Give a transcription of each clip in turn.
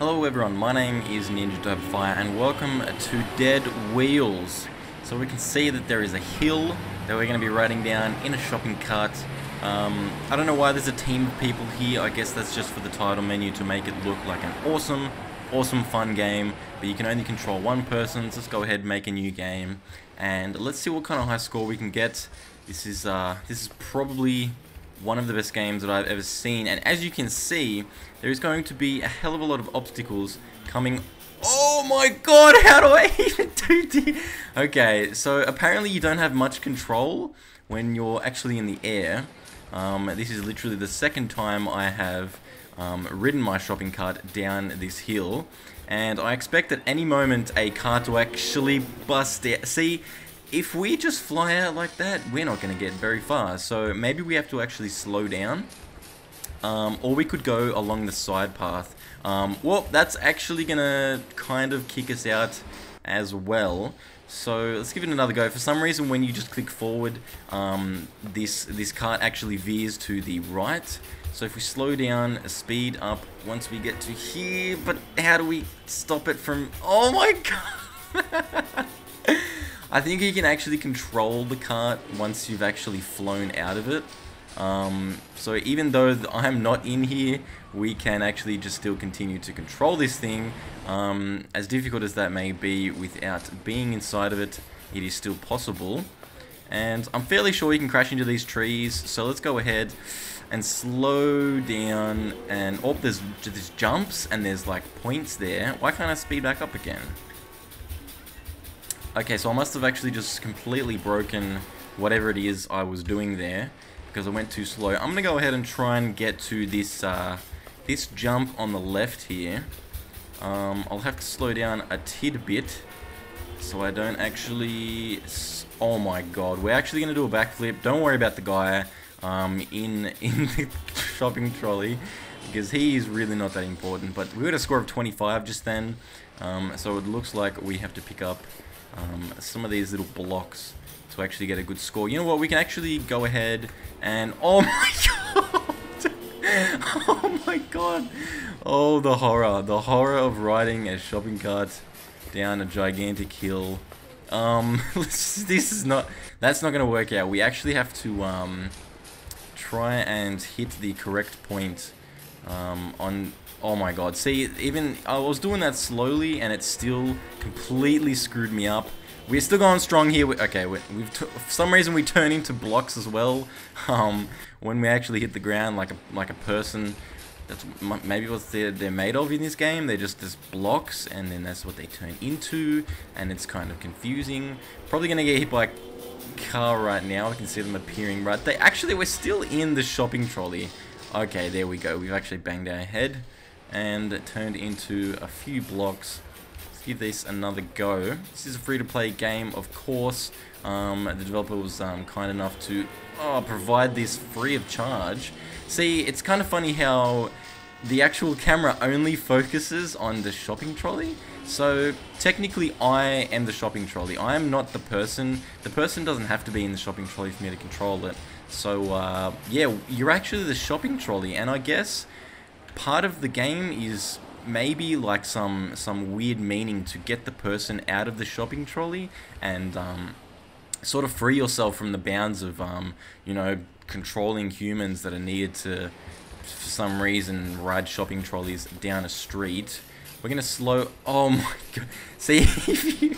Hello everyone, my name is Ninja Derpify and welcome to Dead Wheels. So we can see that there is a hill that we're going to be riding down in a shopping cart. Um, I don't know why there's a team of people here, I guess that's just for the title menu to make it look like an awesome, awesome fun game. But you can only control one person, so let's go ahead and make a new game. And let's see what kind of high score we can get. This is, uh, this is probably one of the best games that I've ever seen. And as you can see, there is going to be a hell of a lot of obstacles coming. Oh my god, how do I even do this? Okay, so apparently you don't have much control when you're actually in the air. Um, this is literally the second time I have um, ridden my shopping cart down this hill. And I expect at any moment a car to actually bust out. See, if we just fly out like that, we're not going to get very far. So maybe we have to actually slow down. Um, or we could go along the side path. Um, well, that's actually going to kind of kick us out as well. So let's give it another go. For some reason, when you just click forward, um, this this cart actually veers to the right. So if we slow down, speed up once we get to here, but how do we stop it from? Oh my god! I think you can actually control the cart once you've actually flown out of it. Um, so even though I'm not in here, we can actually just still continue to control this thing. Um, as difficult as that may be without being inside of it, it is still possible. And I'm fairly sure you can crash into these trees, so let's go ahead and slow down and oh there's, there's jumps and there's like points there. Why can't I speed back up again? Okay, so I must have actually just completely broken whatever it is I was doing there because I went too slow. I'm going to go ahead and try and get to this uh, this jump on the left here. Um, I'll have to slow down a tidbit so I don't actually... Oh my god, we're actually going to do a backflip. Don't worry about the guy um, in, in the shopping trolley because he is really not that important. But we got a score of 25 just then, um, so it looks like we have to pick up um, some of these little blocks to actually get a good score. You know what? We can actually go ahead and... Oh my god! oh my god! Oh, the horror. The horror of riding a shopping cart down a gigantic hill. Um, this is not... That's not going to work out. We actually have to um, try and hit the correct point um, on Oh my god, see, even, I was doing that slowly and it still completely screwed me up. We're still going strong here, okay, we, have for some reason we turn into blocks as well, um, when we actually hit the ground like a, like a person. That's maybe what they're, they're made of in this game, they're just just blocks and then that's what they turn into, and it's kind of confusing. Probably gonna get hit by a car right now, I can see them appearing right They Actually, we're still in the shopping trolley. Okay, there we go, we've actually banged our head and turned into a few blocks. Let's give this another go. This is a free-to-play game, of course. Um, the developer was um, kind enough to oh, provide this free of charge. See, it's kind of funny how the actual camera only focuses on the shopping trolley. So technically I am the shopping trolley. I am not the person. The person doesn't have to be in the shopping trolley for me to control it. So uh, yeah, you're actually the shopping trolley and I guess part of the game is maybe like some some weird meaning to get the person out of the shopping trolley and um, sort of free yourself from the bounds of um, you know controlling humans that are needed to for some reason ride shopping trolleys down a street. We're gonna slow oh my god see if you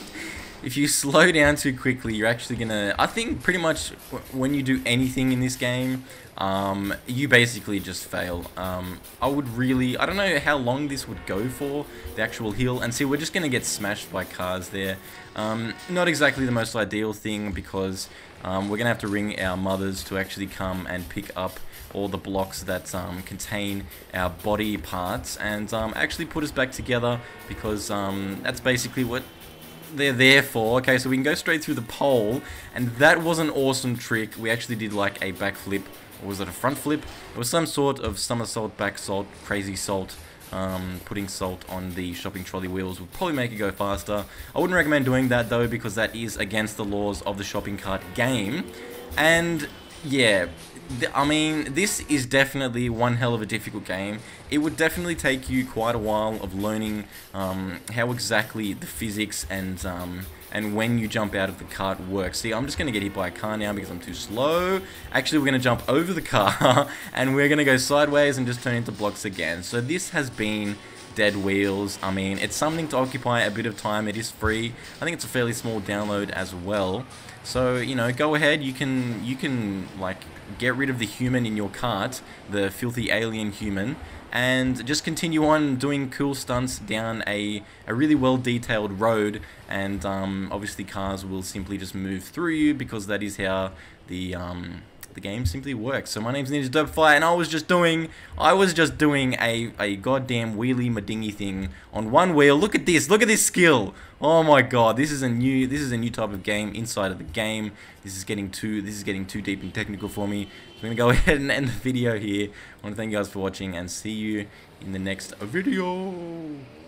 if you slow down too quickly you're actually gonna I think pretty much when you do anything in this game um, you basically just fail. Um, I would really, I don't know how long this would go for, the actual hill, and see, we're just to get smashed by cars there. Um, not exactly the most ideal thing, because um, we're to have to ring our mothers to actually come and pick up all the blocks that um, contain our body parts, and um, actually put us back together, because that's basically what they're there for. Okay, so we can go straight through the pole, and that was an awesome trick. We actually did like a backflip or was it a front flip? It was some sort of somersault, back salt, crazy salt. Um, putting salt on the shopping trolley wheels would probably make it go faster. I wouldn't recommend doing that though because that is against the laws of the shopping cart game. And yeah, I mean, this is definitely one hell of a difficult game. It would definitely take you quite a while of learning um, how exactly the physics and um, and when you jump out of the cart works. See, I'm just going to get hit by a car now because I'm too slow. Actually, we're going to jump over the car and we're going to go sideways and just turn into blocks again. So this has been Dead Wheels. I mean, it's something to occupy a bit of time. It is free. I think it's a fairly small download as well. So, you know, go ahead. You can, you can like, get rid of the human in your cart, the filthy alien human, and just continue on doing cool stunts down a, a really well detailed road and um, obviously cars will simply just move through you because that is how the um, the game simply works. So my name's Ninja Derpify, and I was just doing, I was just doing a, a goddamn wheelie madingy thing on one wheel. Look at this, look at this skill. Oh my god, this is a new, this is a new type of game inside of the game. This is getting too, this is getting too deep and technical for me. So I'm gonna go ahead and end the video here. I want to thank you guys for watching and see you in the next video.